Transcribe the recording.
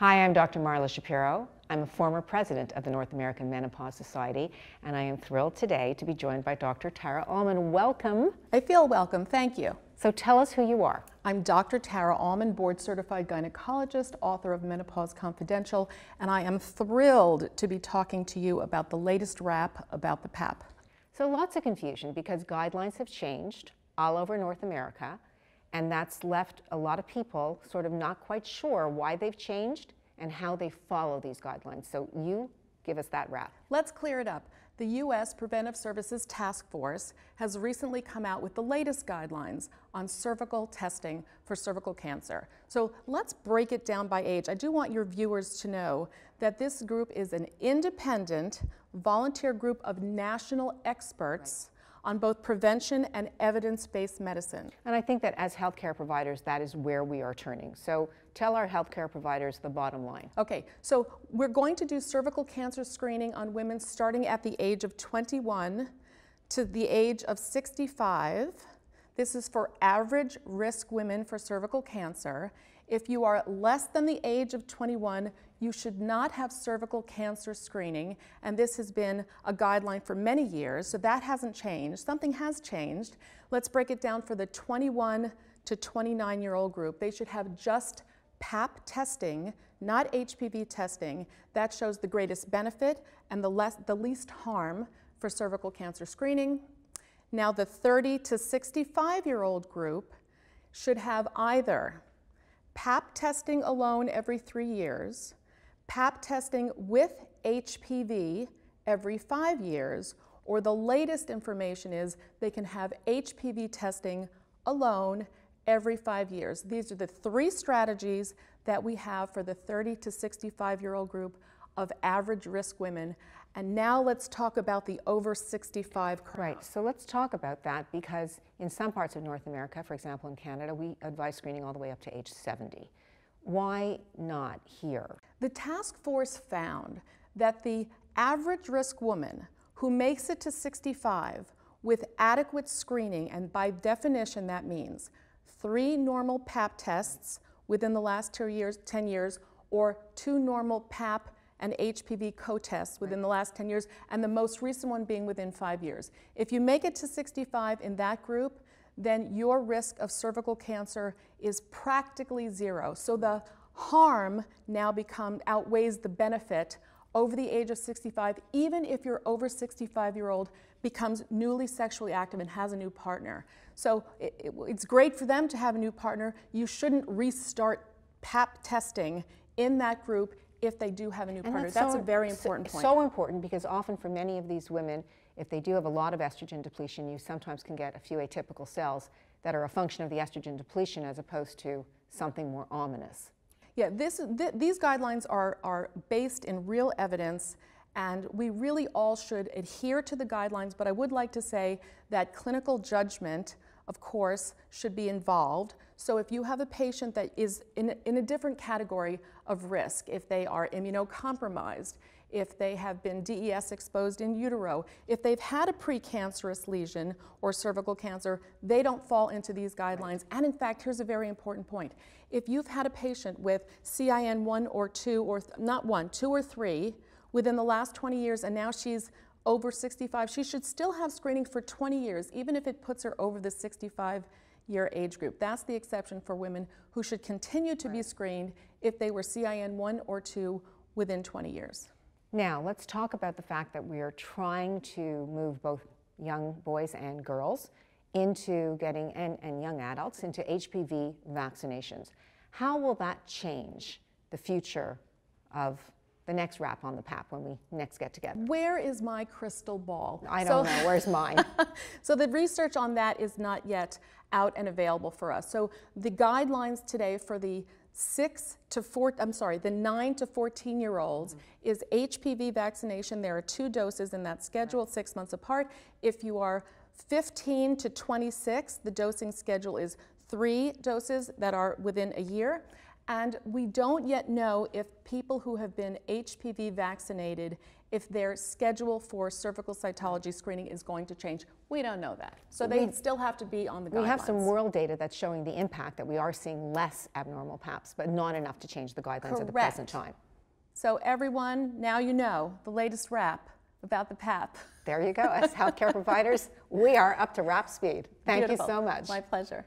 Hi, I'm Dr. Marla Shapiro. I'm a former president of the North American Menopause Society, and I am thrilled today to be joined by Dr. Tara Allmen. Welcome. I feel welcome, thank you. So tell us who you are. I'm Dr. Tara Allmen, board certified gynecologist, author of Menopause Confidential, and I am thrilled to be talking to you about the latest rap about the PAP. So lots of confusion because guidelines have changed all over North America. And that's left a lot of people sort of not quite sure why they've changed and how they follow these guidelines. So you give us that wrap. Let's clear it up. The U.S. Preventive Services Task Force has recently come out with the latest guidelines on cervical testing for cervical cancer. So let's break it down by age. I do want your viewers to know that this group is an independent volunteer group of national experts. Right on both prevention and evidence-based medicine. And I think that as healthcare providers, that is where we are turning. So tell our healthcare providers the bottom line. Okay, so we're going to do cervical cancer screening on women starting at the age of 21 to the age of 65. This is for average risk women for cervical cancer. If you are less than the age of 21, you should not have cervical cancer screening, and this has been a guideline for many years, so that hasn't changed. Something has changed. Let's break it down for the 21 to 29 year old group. They should have just PAP testing, not HPV testing. That shows the greatest benefit and the, less, the least harm for cervical cancer screening. Now, the 30 to 65 year old group should have either PAP testing alone every three years, PAP testing with HPV every five years, or the latest information is they can have HPV testing alone every five years. These are the three strategies that we have for the 30 to 65 year old group of average risk women. And now let's talk about the over 65 crowd. Right, so let's talk about that because in some parts of North America, for example in Canada, we advise screening all the way up to age 70. Why not here? The task force found that the average risk woman who makes it to 65 with adequate screening, and by definition that means three normal PAP tests within the last two years, 10 years, or two normal PAP and HPV co-tests within right. the last 10 years, and the most recent one being within five years. If you make it to 65 in that group, then your risk of cervical cancer is practically zero. So the harm now become outweighs the benefit over the age of 65, even if your over 65 year old becomes newly sexually active and has a new partner. So it, it, it's great for them to have a new partner. You shouldn't restart PAP testing in that group if they do have a new and partner. That's, that's so, a very important so, point. So important because often for many of these women, if they do have a lot of estrogen depletion, you sometimes can get a few atypical cells that are a function of the estrogen depletion as opposed to something more ominous. Yeah, this, th these guidelines are, are based in real evidence and we really all should adhere to the guidelines, but I would like to say that clinical judgment, of course, should be involved. So if you have a patient that is in, in a different category of risk, if they are immunocompromised, if they have been DES exposed in utero, if they've had a precancerous lesion or cervical cancer, they don't fall into these guidelines. And in fact, here's a very important point. If you've had a patient with CIN 1 or 2, or not 1, 2 or 3, within the last 20 years, and now she's over 65, she should still have screening for 20 years, even if it puts her over the 65 year age group. That's the exception for women who should continue to right. be screened if they were CIN 1 or 2 within 20 years. Now, let's talk about the fact that we are trying to move both young boys and girls into getting, and, and young adults, into HPV vaccinations. How will that change the future of the next wrap on the PAP when we next get together. Where is my crystal ball? I don't so, know. Where's mine? so the research on that is not yet out and available for us. So the guidelines today for the six to four, I'm sorry, the nine to 14 year olds mm-hmm. is HPV vaccination. There are two doses in that schedule, right. six months apart. If you are 15 to 26, the dosing schedule is three doses that are within a year. And we don't yet know if people who have been HPV vaccinated, if their schedule for cervical cytology screening is going to change. We don't know that. So they We- still have to be on the guidelines. We have some world data that's showing the impact that we are seeing less abnormal PAPs, but not enough to change the guidelines at the present Correct. time. So everyone, now you know the latest rap about the PAP. There you go. As healthcare providers, we are up to rap speed. Thank Beautiful. you so much. My pleasure.